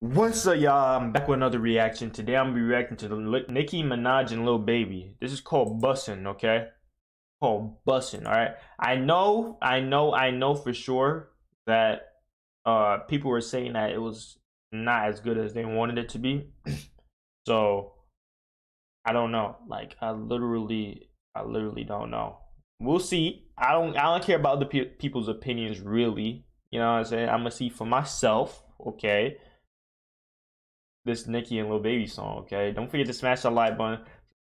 What's up, y'all? I'm back with another reaction. Today I'm gonna be reacting to the Nicki Minaj and Lil Baby. This is called Bussin', okay? Called Bussin', alright? I know, I know, I know for sure that uh people were saying that it was not as good as they wanted it to be. so I don't know. Like I literally I literally don't know. We'll see. I don't I don't care about the pe people's opinions really. You know what I'm saying? I'm gonna see for myself, okay? This Nicki and Lil Baby song, okay? Don't forget to smash that like button.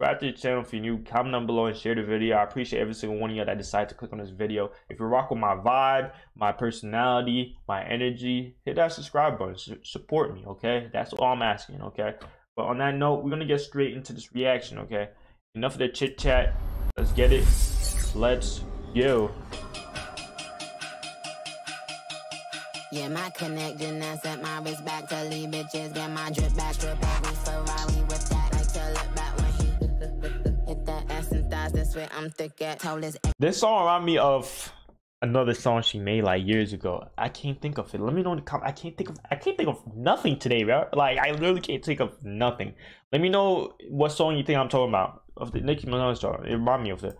Subscribe to the channel if you're new. Comment down below and share the video. I appreciate every single one of you that decided to click on this video. If you rock with my vibe, my personality, my energy, hit that subscribe button. Su support me, okay? That's all I'm asking, okay? But on that note, we're gonna get straight into this reaction, okay? Enough of the chit chat. Let's get it. Let's go. Yeah, my connecting and set my wrist back to leave bitches. Get my drip back, drip back. We Ferrari with that. Like to look back when he hit that ass and thighs. That's where I'm thick at. Told his This song remind me of another song she made like years ago. I can't think of it. Let me know in the comment. I can't think of I can't think of nothing today, bro. Like I literally can't think of nothing. Let me know what song you think I'm talking about. Of the Nicki Minaj song. It remind me of it.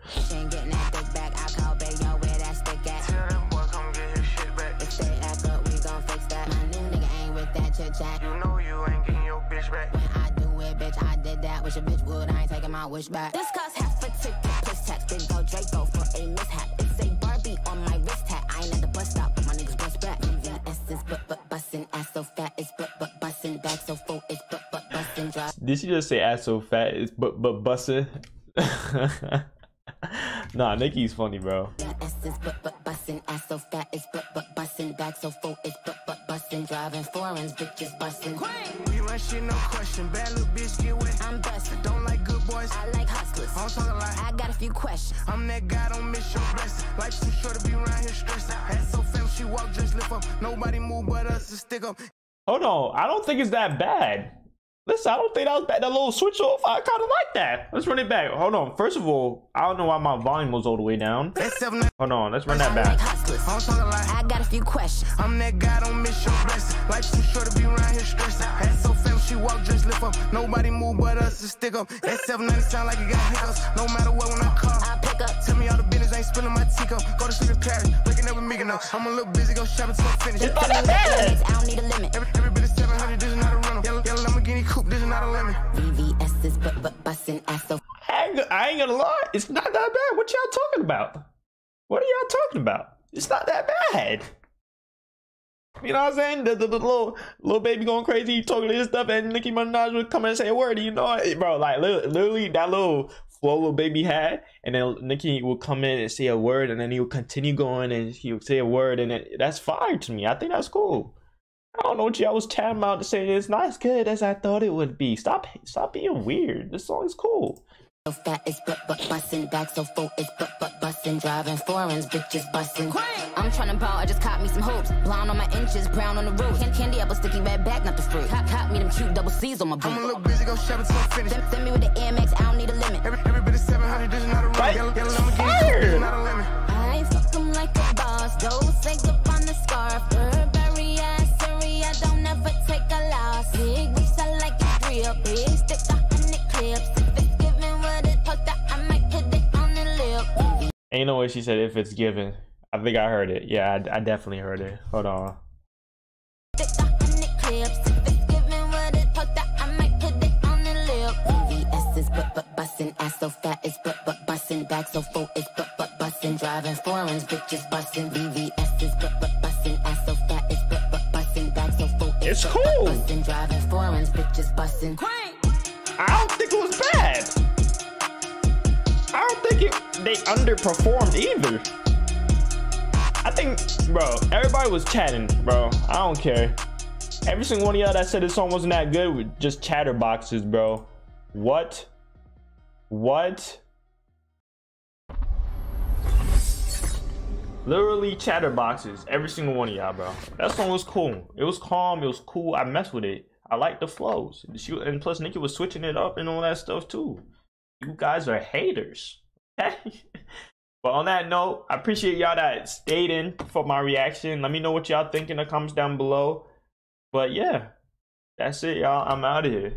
Wish a bitch would. I ain't taking my wish back. This cost half a ticket plus tax. Big go Draco for a mishap. It's a Barbie on my wrist hat. I ain't at the bus stop, but my niggas bust back. VVS is but but bustin'. Ass so fat it's but but bustin'. Back so full it's but but bustin'. Drop. Did she just say ass so fat it's but but bustin'? nah, Nicki's funny, bro. Ass is but but bustin'. Ass so fat it's but but bustin'. Back so full it's but but bustin'. Driving foreigns, bitches bustin'. Queen shit, no question. Bad I got a few questions. I'm that guy, don't miss your blessing. Like too short to be around here stressing. Head so fam, she walk, just lift up. Nobody move but us to stick up. Hold on, I don't think it's that bad. Listen, I don't think that was bad. That little switch off, I kind of like that. Let's run it back. Hold on. First of all, I don't know why my volume was all the way down. Hold on, let's run that back. I got a few questions. I'm that guy, don't miss your blessing. Life's too short to be around here stressing. Head so fam, she walk, just lift up. Nobody move but us to stick up. That 790 sound like it got hiccups. No matter what, when I call, I pick up. Tell me all the business, ain't spilling my teacup. Go to sleep in Paris, waking up with me, no. I'm a little busy, go shopping till I finish. It's not that bad. I don't need a limit. Every, every bit of 700, this is not a rental. Yellow, yellow Lamborghini coupe, this is not a lemon. VVS is but but bussin' ass so. I ain't, I ain't gonna lie, it's not that bad. What y'all talking about? What are y'all talking about? It's not that bad. You know what I'm saying? The, the, the, little Lil Baby going crazy, talking this stuff, and Nicki Minaj would come and say a word. You know, bro, like literally that little flow Lil Baby had, and then Nicki would come in and say a word, and then he would continue going, and he would say a word, and it, that's fire to me. I think that's cool. I don't know what y'all was chatting about to say it's not as good as I thought it would be. Stop, stop being weird. This song is cool. So fat is but but bustin', back so full is but but bustin', driving foreigns, bitches bustin'. I'm tryna ball, I just caught me some hoops. Blonde on my inches, brown on the roof. Candy, candy apple, sticky red back, not the fruit. Cop, cop me them cute double C's on my boot. I'm a little busy, go shopping till I finish. Send, send me with the Amex, I don't need a limit. Every, every bit of 700, this is not a run. Yellow, yellow Lamborghini, this is not a limit. I fuck them like a boss, go say up on the scarf. Burberry ass, sorry, I don't ever take a loss. Big whips, I like a grip. Big stick, a Ain't no way she said if it's given. I think I heard it. Yeah, I, I definitely heard it. Hold on. bussin', ass so fat it's but but bussin', back so full it's but but bussin', driving foreigns, bitches bussin', VVS is but but bussin', ass so fat it's but but bussin', back so full it's, it's cool. Bussin', driving foreigns, bitches bussin'. I don't think it was bad think it, they underperformed either. I think, bro, everybody was chatting, bro. I don't care. Every single one of y'all that said this song wasn't that good with just chatterboxes, bro. What? What? Literally chatterboxes, every single one of y'all, bro. That song was cool. It was calm. It was cool. I messed with it. I like the flows. She, and plus, Nicki was switching it up and all that stuff too. You guys are haters. but on that note, I appreciate y'all that stayed in for my reaction. Let me know what y'all think in the comments down below. But yeah, That's it, y'all. I'm out of here.